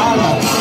Alô.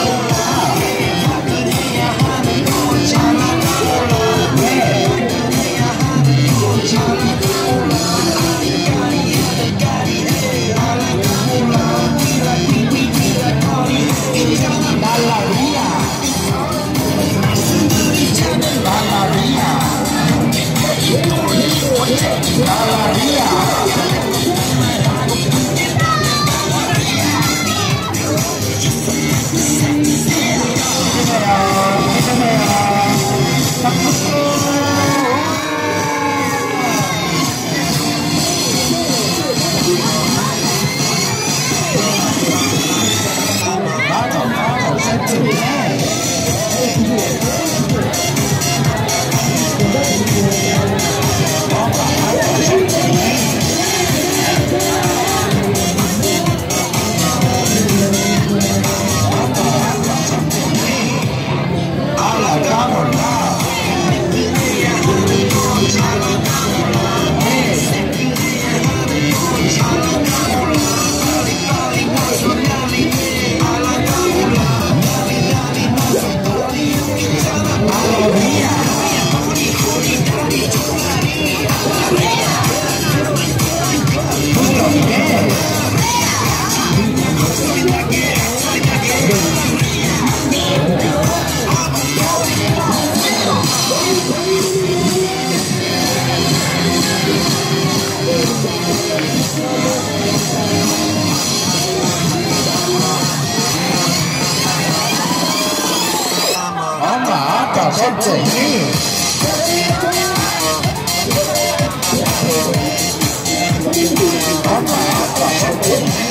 Thank you.